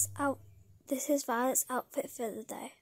Violet's out. This is Violet's outfit for the day.